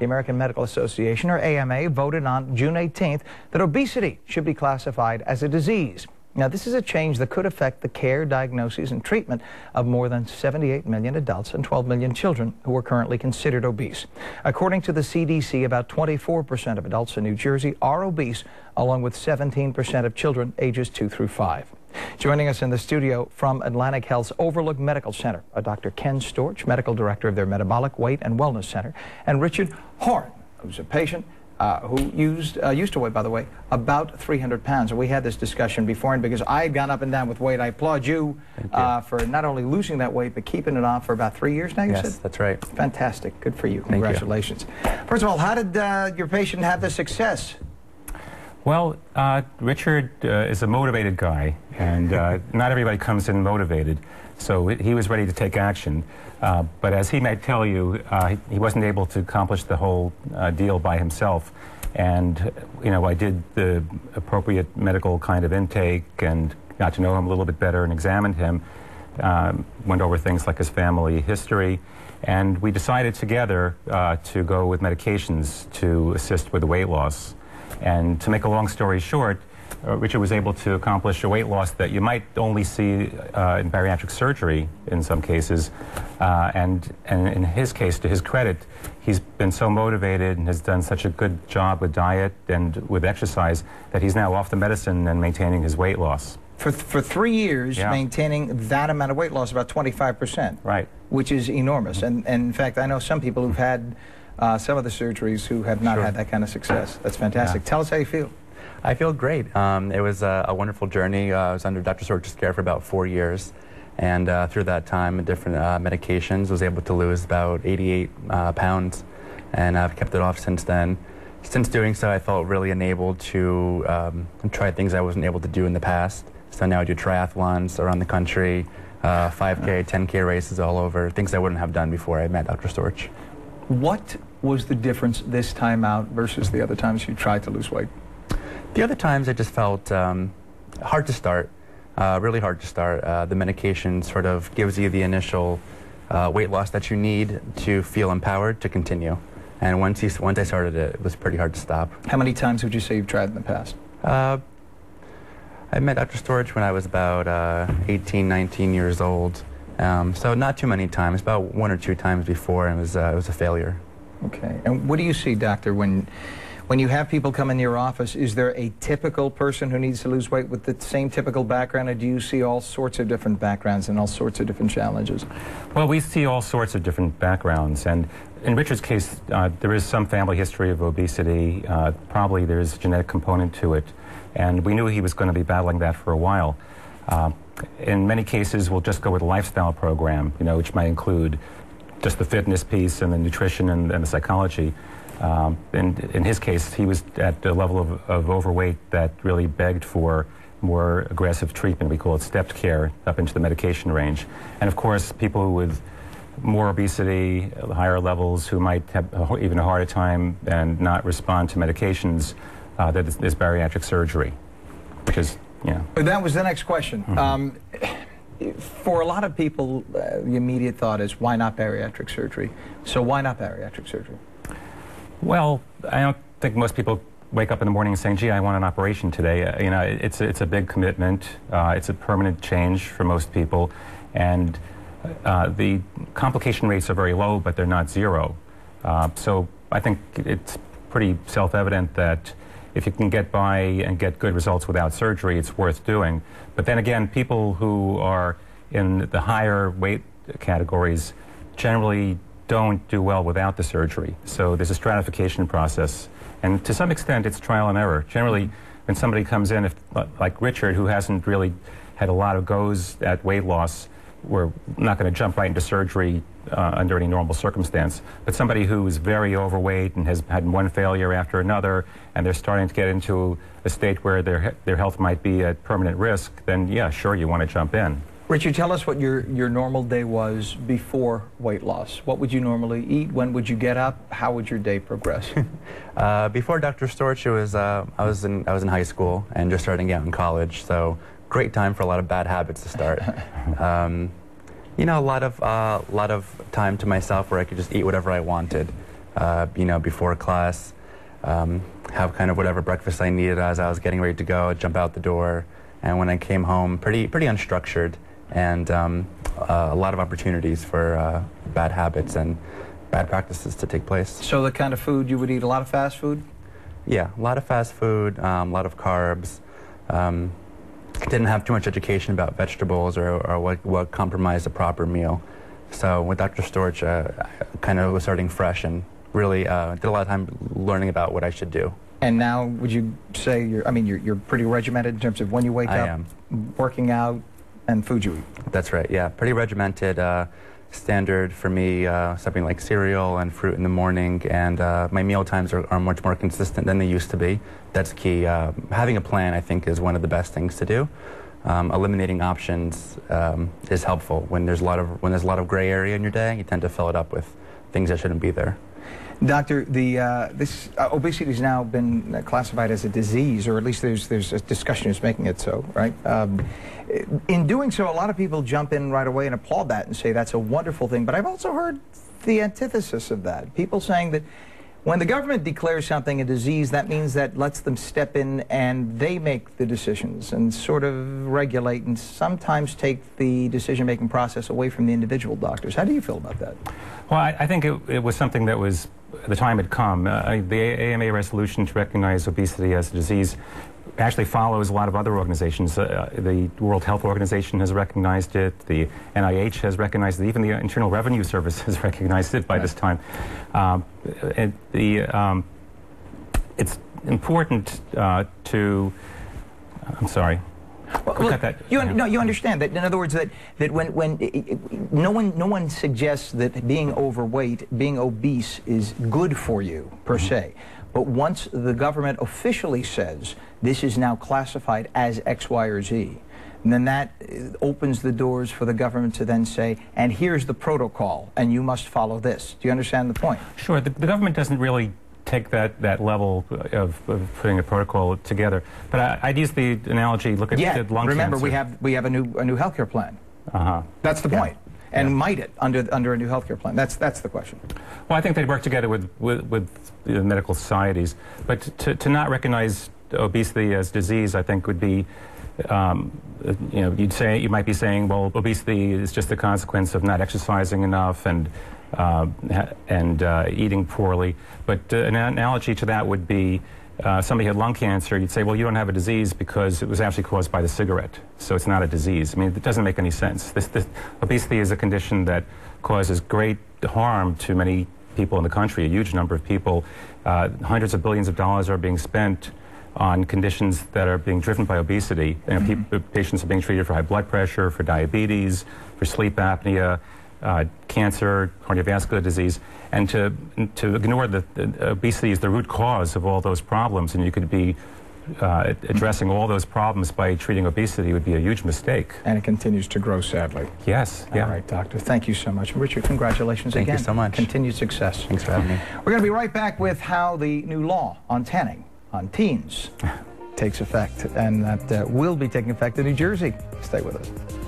The American Medical Association, or AMA, voted on June 18th that obesity should be classified as a disease. Now, this is a change that could affect the care, diagnosis, and treatment of more than 78 million adults and 12 million children who are currently considered obese. According to the CDC, about 24% of adults in New Jersey are obese, along with 17% of children ages 2 through 5. Joining us in the studio from Atlantic Health's Overlook Medical Center are Dr. Ken Storch, Medical Director of their Metabolic Weight and Wellness Center, and Richard Horn, who's a patient uh, who used uh, used to weigh, by the way, about 300 pounds. And we had this discussion before, and because I had gone up and down with weight, I applaud you, you. Uh, for not only losing that weight, but keeping it on for about three years now, you yes, said? that's right. Fantastic. Good for you. Thank Congratulations. You. First of all, how did uh, your patient have the success? Well, uh, Richard uh, is a motivated guy, and uh, not everybody comes in motivated. So he was ready to take action. Uh, but as he might tell you, uh, he wasn't able to accomplish the whole uh, deal by himself. And, you know, I did the appropriate medical kind of intake and got to know him a little bit better and examined him. Um, went over things like his family history. And we decided together to go with medications to assist with the weight loss. And to make a long story short, uh, Richard was able to accomplish a weight loss that you might only see uh, in bariatric surgery in some cases. Uh, and, and in his case, to his credit, he's been so motivated and has done such a good job with diet and with exercise that he's now off the medicine and maintaining his weight loss. For, th for three years, yeah. maintaining that amount of weight loss, about 25%. Right. Which is enormous. And, and in fact, I know some people who've had uh, some of the surgeries who have not sure. had that kind of success. That's fantastic. Yeah. Tell us how you feel. I feel great. Um, it was a, a wonderful journey. Uh, I was under Dr. Storch's care for about four years. And uh, through that time, different uh, medications, was able to lose about 88 uh, pounds. And I've kept it off since then. Since doing so, I felt really enabled to um, try things I wasn't able to do in the past. So now I do triathlons around the country, 5K, 10K races all over, things I wouldn't have done before I met Dr. Storch. What was the difference this time out versus the other times you tried to lose weight? The other times I just felt um, hard to start, uh, really hard to start. Uh, the medication sort of gives you the initial uh, weight loss that you need to feel empowered to continue. And once, you, once I started it, it was pretty hard to stop. How many times would you say you've tried in the past? Uh, I met Dr. Storch when I was about uh, 18, 19 years old. Um, so not too many times, about one or two times before, and it was, uh, it was a failure. Okay. And what do you see, doctor, when when you have people come into your office, is there a typical person who needs to lose weight with the same typical background, or do you see all sorts of different backgrounds and all sorts of different challenges? Well, we see all sorts of different backgrounds, and in Richard's case, uh, there is some family history of obesity. Uh, probably there's a genetic component to it, and we knew he was going to be battling that for a while. Uh, in many cases, we'll just go with a lifestyle program, you know, which might include just the fitness piece and the nutrition and, and the psychology. Um, in, in his case, he was at a level of, of overweight that really begged for more aggressive treatment. We call it stepped care up into the medication range. And of course, people with more obesity, higher levels, who might have even a harder time and not respond to medications, uh, that is, is bariatric surgery, which is, you know. That was the next question. Mm -hmm. um, for a lot of people, uh, the immediate thought is, why not bariatric surgery? So why not bariatric surgery? Well, I don't think most people wake up in the morning saying, gee, I want an operation today. Uh, you know, it's, it's a big commitment. Uh, it's a permanent change for most people. And uh, the complication rates are very low, but they're not zero. Uh, so I think it's pretty self-evident that if you can get by and get good results without surgery, it's worth doing. But then again, people who are in the higher weight categories generally don't do well without the surgery. So there's a stratification process. And to some extent, it's trial and error. Generally, when somebody comes in, if, like Richard, who hasn't really had a lot of goes at weight loss, we're not going to jump right into surgery uh, under any normal circumstance. But somebody who is very overweight and has had one failure after another, and they're starting to get into a state where their, their health might be at permanent risk, then yeah, sure, you want to jump in. Richard, tell us what your, your normal day was before weight loss. What would you normally eat? When would you get up? How would your day progress? uh, before Dr. Storch, it was, uh, I, was in, I was in high school and just starting out in college, so great time for a lot of bad habits to start. um, you know, a lot of, uh, lot of time to myself where I could just eat whatever I wanted. uh, you know, before class, um, have kind of whatever breakfast I needed as I was getting ready to go, jump out the door, and when I came home, pretty pretty unstructured, and um, uh, a lot of opportunities for uh, bad habits and bad practices to take place. So the kind of food you would eat, a lot of fast food? Yeah, a lot of fast food, um, a lot of carbs. Um, didn't have too much education about vegetables or, or what, what compromised a proper meal. So with Dr. Storch, uh, I kind of was starting fresh and really uh, did a lot of time learning about what I should do. And now, would you say you're? I mean, you're, you're pretty regimented in terms of when you wake I up, am. working out, and food you eat. That's right, yeah. Pretty regimented. Uh, standard for me, uh, something like cereal and fruit in the morning, and uh, my meal times are, are much more consistent than they used to be. That's key. Uh, having a plan, I think, is one of the best things to do. Um, eliminating options um, is helpful. When there's a lot of when there's a lot of gray area in your day, you tend to fill it up with things that shouldn't be there. Doctor, the uh, this uh, obesity has now been classified as a disease, or at least there's there's a discussion is making it so, right? Um, in doing so, a lot of people jump in right away and applaud that and say that's a wonderful thing. But I've also heard the antithesis of that. People saying that when the government declares something a disease, that means that lets them step in and they make the decisions and sort of regulate and sometimes take the decision-making process away from the individual doctors. How do you feel about that? Well, I, I think it, it, was something that was, the time had come. Uh, the AMA resolution to recognize obesity as a disease actually follows a lot of other organizations. Uh, the World Health Organization has recognized it, the NIH has recognized it, even the Internal Revenue Service has recognized it by right. this time. Um, the, um, it's important uh, to, I'm sorry, well, look, you, no, you understand that. In other words, that, that when, when it, it, no one no one suggests that being overweight, being obese, is good for you per mm -hmm. se. But once the government officially says this is now classified as X, Y, or Z, then that uh, opens the doors for the government to then say, and here's the protocol, and you must follow this. Do you understand the point? Sure. The, the government doesn't really take that, that level of, of putting a protocol together. But I, would use the analogy, look at yeah, lung remember, cancer. we have, we have a new, a new health care plan. Uh-huh. That's the yeah. point and yeah. might it under under a new healthcare plan? That's that's the question. Well, I think they'd work together with with, with the medical societies, but to, to not recognize obesity as disease, I think would be. Um, you know, you'd say you might be saying, well, obesity is just a consequence of not exercising enough and uh, and uh, eating poorly. But uh, an analogy to that would be uh, somebody had lung cancer, you'd say, well, you don't have a disease because it was actually caused by the cigarette. So it's not a disease. I mean, it doesn't make any sense. This, this, obesity is a condition that causes great harm to many people in the country, a huge number of people. Uh, hundreds of billions of dollars are being spent on conditions that are being driven by obesity. You know, mm-hmm. patients are being treated for high blood pressure, for diabetes, for sleep apnea, uh, cancer, cardiovascular disease, and to, to ignore that obesity is the root cause of all those problems, and you could be uh, addressing all those problems by treating obesity would be a huge mistake. And it continues to grow, sadly. Yes. Yeah. All right, doctor. Thank you so much. Richard, congratulations Thank again. Thank you so much. Continued success. Thanks for having me. We're going to be right back with how the new law on tanning on teens takes effect, and that uh, will be taking effect in New Jersey. Stay with us.